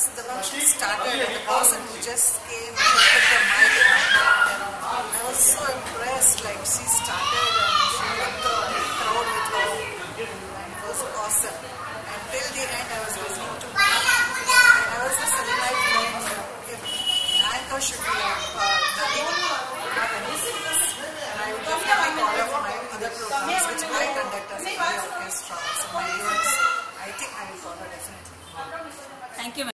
once the function started, the person who just came and put the mic on, I was so impressed. Like she started and she got the crowd with her, and it was awesome. And till the end, I was listening to her. And I was just my friends, if anchor should be like uh. And I would definitely call her for my other programs, which I conduct a orchestra, so my events. I think I will call her definitely. Thank you.